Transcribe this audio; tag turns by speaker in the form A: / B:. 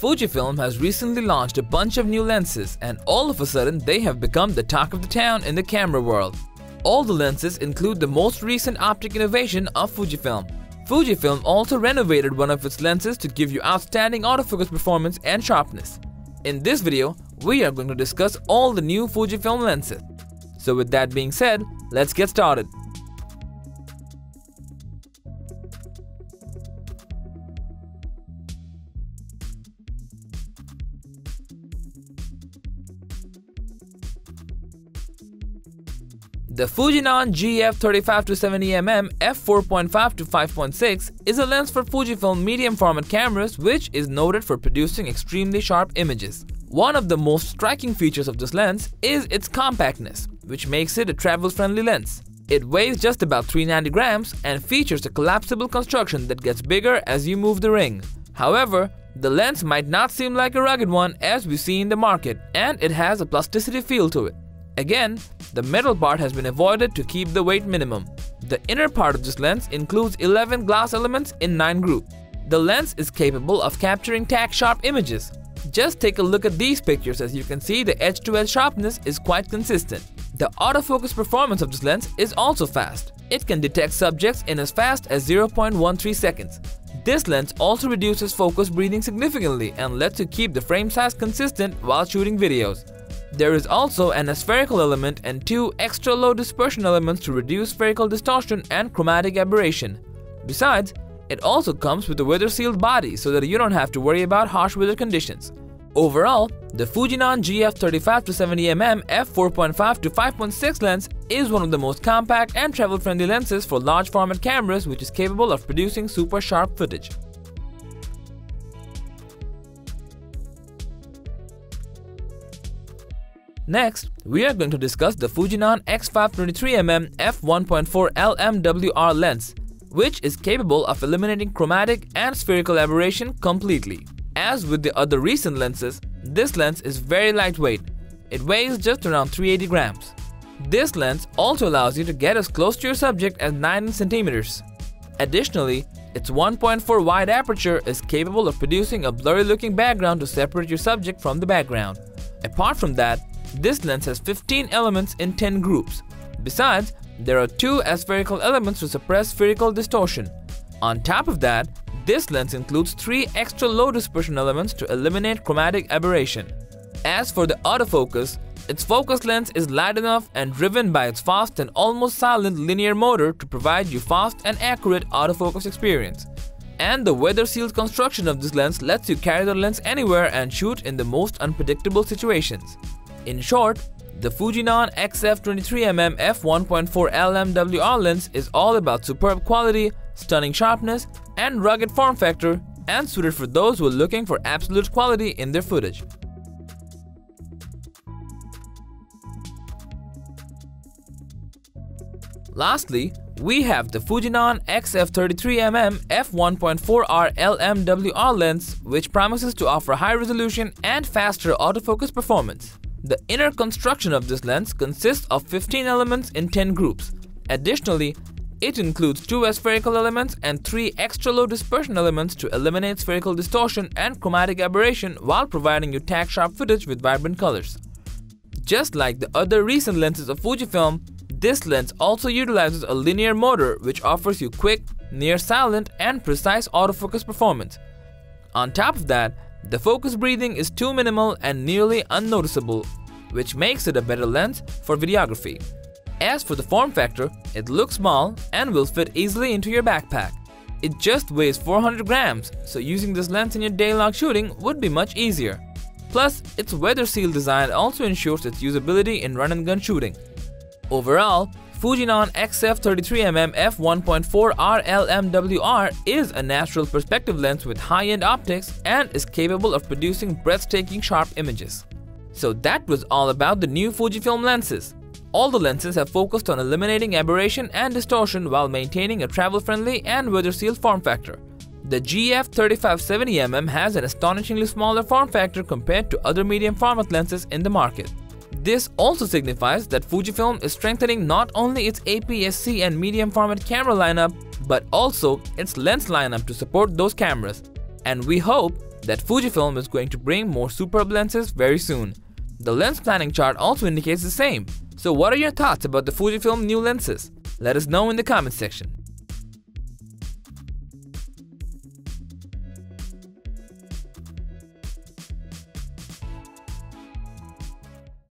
A: Fujifilm has recently launched a bunch of new lenses and all of a sudden they have become the talk of the town in the camera world. All the lenses include the most recent optic innovation of Fujifilm. Fujifilm also renovated one of its lenses to give you outstanding autofocus performance and sharpness. In this video, we are going to discuss all the new Fujifilm lenses. So with that being said, let's get started. The Fujinon GF 35-70mm f4.5 to 5.6 is a lens for Fujifilm medium format cameras which is noted for producing extremely sharp images. One of the most striking features of this lens is its compactness, which makes it a travel-friendly lens. It weighs just about 390 grams and features a collapsible construction that gets bigger as you move the ring. However, the lens might not seem like a rugged one as we see in the market, and it has a plasticity feel to it. Again, the metal part has been avoided to keep the weight minimum. The inner part of this lens includes 11 glass elements in 9 groups. The lens is capable of capturing tack sharp images. Just take a look at these pictures as you can see the edge-to-edge -edge sharpness is quite consistent. The autofocus performance of this lens is also fast. It can detect subjects in as fast as 0.13 seconds. This lens also reduces focus breathing significantly and lets you keep the frame size consistent while shooting videos. There is also an aspherical element and two extra low dispersion elements to reduce spherical distortion and chromatic aberration. Besides, it also comes with a weather-sealed body so that you don't have to worry about harsh weather conditions. Overall, the Fujinon GF 35-70mm f4.5 to 5.6 lens is one of the most compact and travel-friendly lenses for large format cameras which is capable of producing super sharp footage. Next, we are going to discuss the Fujinon XF23mm f1.4 LMWR lens, which is capable of eliminating chromatic and spherical aberration completely. As with the other recent lenses, this lens is very lightweight. It weighs just around 380 grams. This lens also allows you to get as close to your subject as 9 centimeters. Additionally, its 1.4 wide aperture is capable of producing a blurry looking background to separate your subject from the background. Apart from that, this lens has 15 elements in 10 groups. Besides, there are two aspherical elements to suppress spherical distortion. On top of that, this lens includes three extra low dispersion elements to eliminate chromatic aberration. As for the autofocus, its focus lens is light enough and driven by its fast and almost silent linear motor to provide you fast and accurate autofocus experience. And the weather-sealed construction of this lens lets you carry the lens anywhere and shoot in the most unpredictable situations. In short, the Fujinon XF23mm f1.4 LMWR lens is all about superb quality, stunning sharpness, and rugged form factor and suited for those who are looking for absolute quality in their footage. Lastly, we have the Fujinon XF33mm f1.4R LMWR lens which promises to offer high resolution and faster autofocus performance. The inner construction of this lens consists of 15 elements in 10 groups. Additionally, it includes two aspherical elements and three extra low dispersion elements to eliminate spherical distortion and chromatic aberration while providing you tack sharp footage with vibrant colors. Just like the other recent lenses of Fujifilm, this lens also utilizes a linear motor which offers you quick, near silent, and precise autofocus performance. On top of that, the focus breathing is too minimal and nearly unnoticeable, which makes it a better lens for videography. As for the form factor, it looks small and will fit easily into your backpack. It just weighs 400 grams, so using this lens in your day-long shooting would be much easier. Plus, its weather seal design also ensures its usability in run-and-gun shooting. Overall, Fujinon XF33mm f1.4 RLMWR is a natural perspective lens with high-end optics and is capable of producing breathtaking sharp images. So that was all about the new Fujifilm lenses. All the lenses have focused on eliminating aberration and distortion while maintaining a travel-friendly and weather-sealed form factor. The GF 3570mm has an astonishingly smaller form factor compared to other medium format lenses in the market. This also signifies that Fujifilm is strengthening not only its APS-C and medium format camera lineup, but also its lens lineup to support those cameras. And we hope that Fujifilm is going to bring more superb lenses very soon. The lens planning chart also indicates the same. So what are your thoughts about the Fujifilm new lenses? Let us know in the comment section.